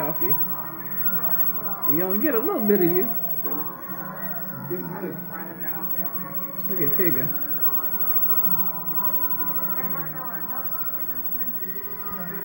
Off you. You only get a little bit of you. Look at Tigger.